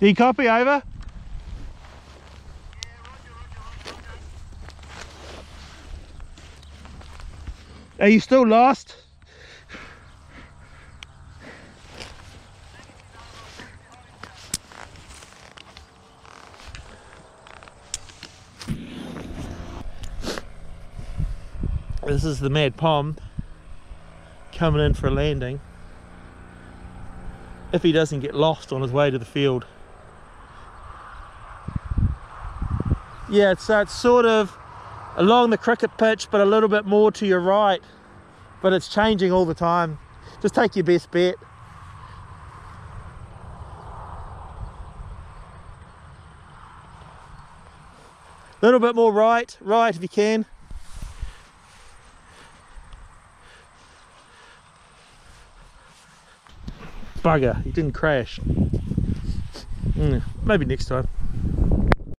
You copy over? Are you still lost? This is the Mad Pom coming in for a landing if he doesn't get lost on his way to the field. Yeah, so it's sort of along the cricket pitch, but a little bit more to your right. But it's changing all the time. Just take your best bet. A little bit more right, right if you can. Bugger, he didn't crash. Mm, maybe next time.